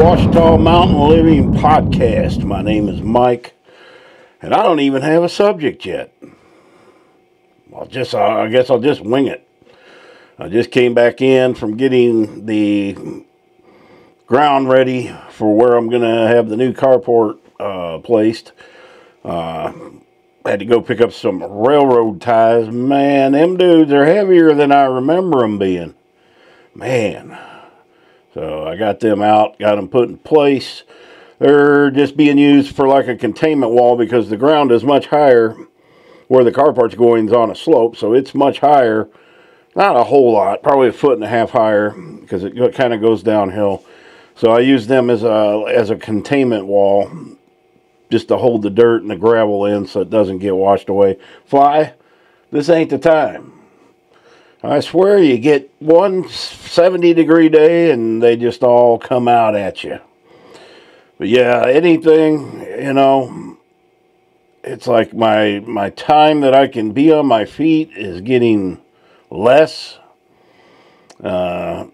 Ouachita Mountain Living Podcast. My name is Mike, and I don't even have a subject yet. I'll just, I guess I'll just wing it. I just came back in from getting the ground ready for where I'm going to have the new carport uh, placed. Uh, had to go pick up some railroad ties. Man, them dudes are heavier than I remember them being. Man. So I got them out, got them put in place. They're just being used for like a containment wall because the ground is much higher where the carport's going is on a slope, so it's much higher. Not a whole lot, probably a foot and a half higher because it kind of goes downhill. So I use them as a as a containment wall just to hold the dirt and the gravel in so it doesn't get washed away. Fly, this ain't the time. I swear you get one 70 degree day and they just all come out at you. But yeah, anything, you know, it's like my my time that I can be on my feet is getting less. Uh,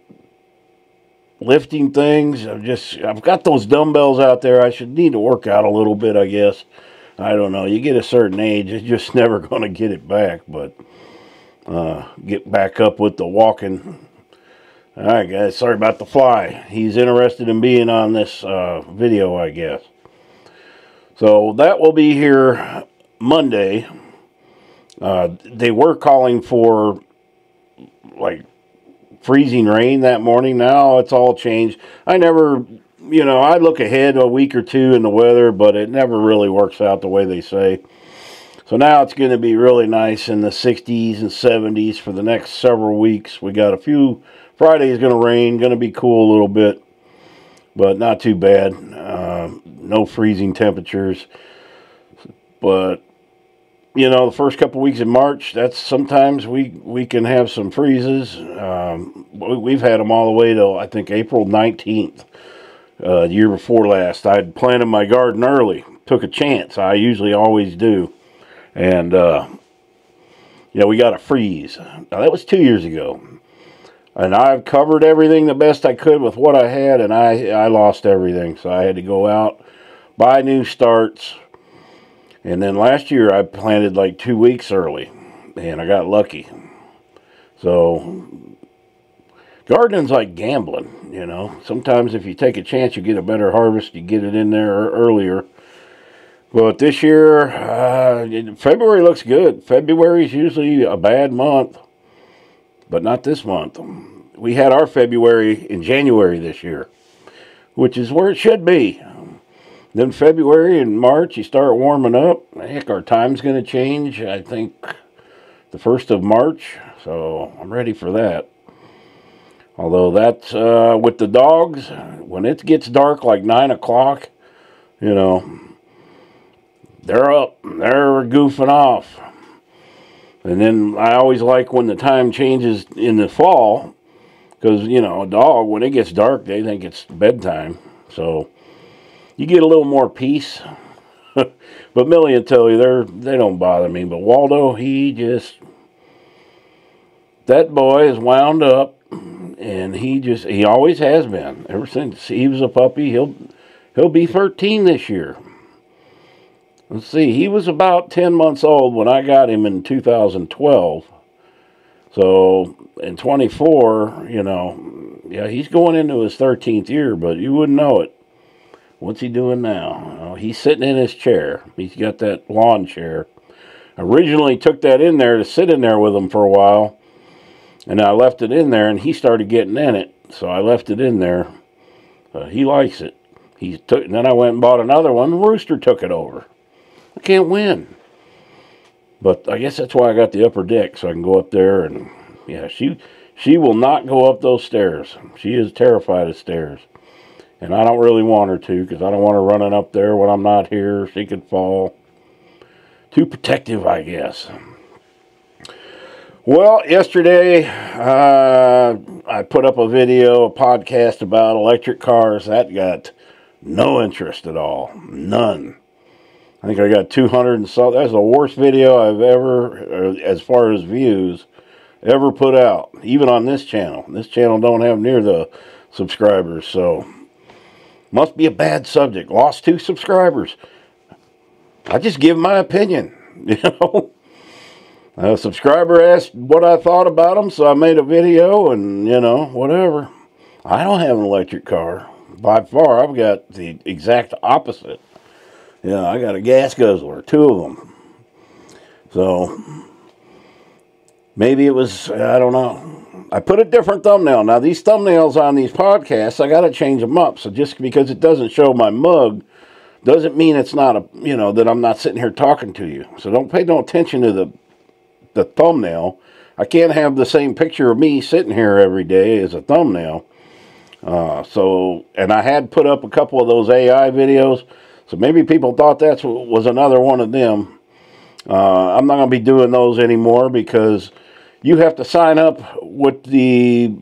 lifting things. I've just I've got those dumbbells out there. I should need to work out a little bit, I guess. I don't know. You get a certain age, it's just never going to get it back. But uh, get back up with the walking. All right, guys. Sorry about the fly. He's interested in being on this uh, video, I guess. So that will be here Monday. Uh, they were calling for like freezing rain that morning. Now it's all changed. I never, you know, I look ahead a week or two in the weather, but it never really works out the way they say. So now it's going to be really nice in the 60s and 70s for the next several weeks. We got a few, Friday is going to rain, going to be cool a little bit, but not too bad. Uh, no freezing temperatures. But you know, the first couple weeks in March, that's sometimes we we can have some freezes. Um, we've had them all the way till I think April 19th, uh, the year before last. I'd planted my garden early, took a chance. I usually always do, and uh, you know we got a freeze. Now that was two years ago, and I've covered everything the best I could with what I had, and I I lost everything, so I had to go out buy new starts and then last year I planted like two weeks early and I got lucky. So gardening's like gambling, you know. Sometimes if you take a chance, you get a better harvest. You get it in there earlier. But this year, uh, February looks good. February is usually a bad month, but not this month. We had our February in January this year, which is where it should be. Then February and March, you start warming up. Heck, our time's going to change. I think the first of March, so I'm ready for that. Although that's uh, with the dogs, when it gets dark like nine o'clock, you know, they're up, they're goofing off. And then I always like when the time changes in the fall, because you know a dog when it gets dark they think it's bedtime. So you get a little more peace. but Millie and Tilly, they're they don't bother me. But Waldo, he just that boy is wound up, and he just he always has been ever since he was a puppy. He'll he'll be 13 this year. Let's see, he was about 10 months old when I got him in 2012. So in 24, you know, yeah, he's going into his 13th year, but you wouldn't know it. What's he doing now? He's sitting in his chair. He's got that lawn chair. Originally took that in there to sit in there with him for a while. And I left it in there and he started getting in it. So I left it in there. Uh, he likes it. He took and then I went and bought another one. Rooster took it over. I can't win. But I guess that's why I got the upper deck so I can go up there and yeah, she she will not go up those stairs. She is terrified of stairs. And I don't really want her to because I don't want her running up there when I'm not here. She could fall. Too protective, I guess. Well, yesterday uh, I put up a video, a podcast about electric cars. That got no interest at all. None. I think I got 200 and so. That's the worst video I've ever, uh, as far as views, ever put out. Even on this channel. This channel don't have near the subscribers, so Must be a bad subject. Lost two subscribers. I just give my opinion, you know. A subscriber asked what I thought about them, so I made a video and, you know, whatever. I don't have an electric car. By far, I've got the exact opposite. Yeah, I got a gas guzzler, two of them. So, maybe it was, I don't know. I put a different thumbnail. Now, these thumbnails on these podcasts, I got to change them up. So, just because it doesn't show my mug doesn't mean it's not a, you know, that I'm not sitting here talking to you. So, don't pay no attention to the the thumbnail. I can't have the same picture of me sitting here every day as a thumbnail. Uh, so, and I had put up a couple of those AI videos, so maybe people thought that was another one of them. Uh, I'm not going to be doing those anymore because you have to sign up with the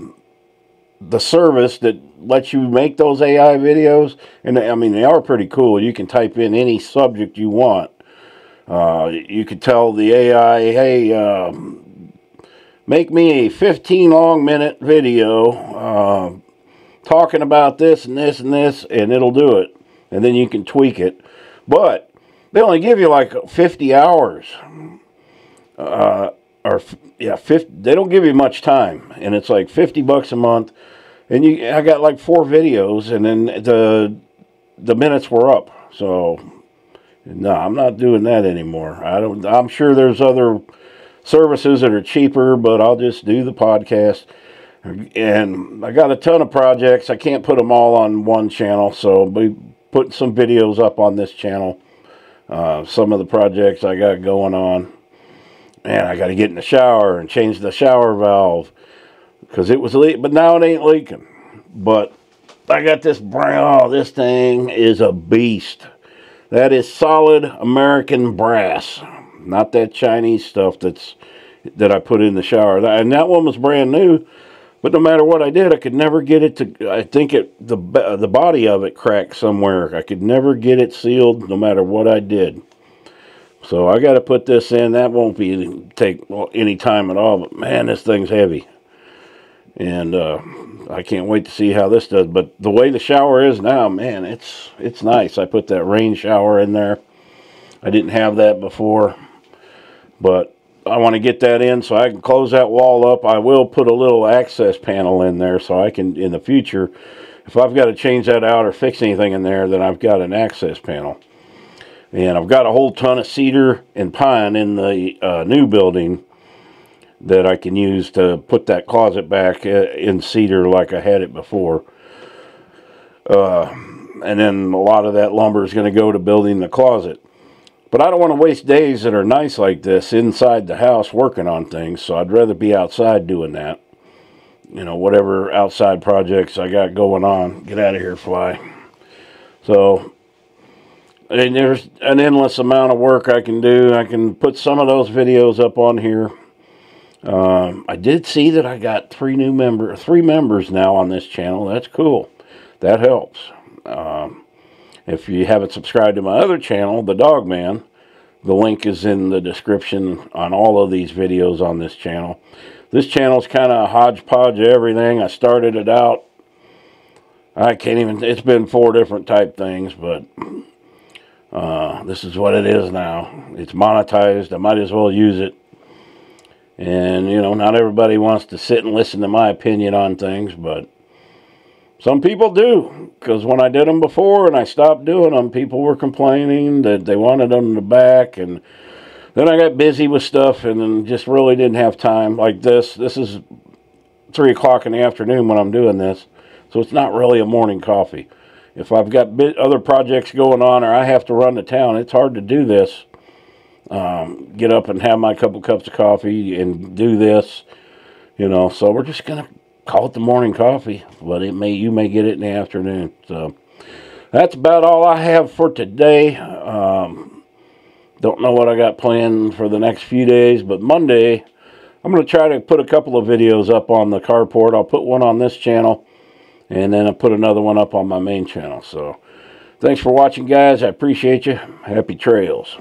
the service that lets you make those AI videos. And I mean, they are pretty cool. You can type in any subject you want uh, you could tell the AI, hey, uh, make me a 15 long minute video uh, talking about this and this and this, and it'll do it. And then you can tweak it. But they only give you like 50 hours. Uh, or yeah, 50, they don't give you much time, and it's like 50 bucks a month. And you, I got like four videos, and then the the minutes were up. So no, I'm not doing that anymore. I don't. I'm sure there's other services that are cheaper, but I'll just do the podcast. And I got a ton of projects. I can't put them all on one channel, so put some videos up on this channel. Uh, some of the projects I got going on. Man, I got to get in the shower and change the shower valve because it was leaking, but now it ain't leaking. But I got this brown. Oh, this thing is a beast. That is solid American brass, not that Chinese stuff that's that I put in the shower. And that one was brand new, but no matter what I did, I could never get it to. I think it the the body of it cracked somewhere. I could never get it sealed, no matter what I did. So I got to put this in. That won't be take any time at all. But man, this thing's heavy, and uh, I can't wait to see how this does. But the way the shower is now, man, it's it's nice. I put that rain shower in there. I didn't have that before, but I want to get that in so I can close that wall up. I will put a little access panel in there so I can, in the future, if I've got to change that out or fix anything in there, then I've got an access panel. And I've got a whole ton of cedar and pine in the uh, new building that I can use to put that closet back uh, in cedar like I had it before. Uh, and then a lot of that lumber is going to go to building the closet. But I don't want to waste days that are nice like this inside the house working on things, so I'd rather be outside doing that. You know, whatever outside projects I got going on. Get out of here, fly. So, and there's an endless amount of work I can do. I can put some of those videos up on here. Um, I did see that I got three new member, three members now on this channel. That's cool. That helps. Um, if you haven't subscribed to my other channel, The Dogman, the link is in the description on all of these videos on this channel. This channel is kind of a hodgepodge of everything. I started it out. I can't even, it's been four different type things, but uh, this is what it is now. It's monetized. I might as well use it and, you know, not everybody wants to sit and listen to my opinion on things, but some people do. Because when I did them before and I stopped doing them, people were complaining that they wanted them in the back. And then I got busy with stuff and then just really didn't have time. Like this, this is 3 o'clock in the afternoon when I'm doing this. So it's not really a morning coffee. If I've got other projects going on or I have to run to town, it's hard to do this um, get up and have my couple cups of coffee and do this, you know. So we're just gonna call it the morning coffee, but it may you may get it in the afternoon. So that's about all I have for today. Um, don't know what I got planned for the next few days, but Monday I'm going to try to put a couple of videos up on the carport. I'll put one on this channel, and then I'll put another one up on my main channel. So thanks for watching, guys. I appreciate you. Happy trails.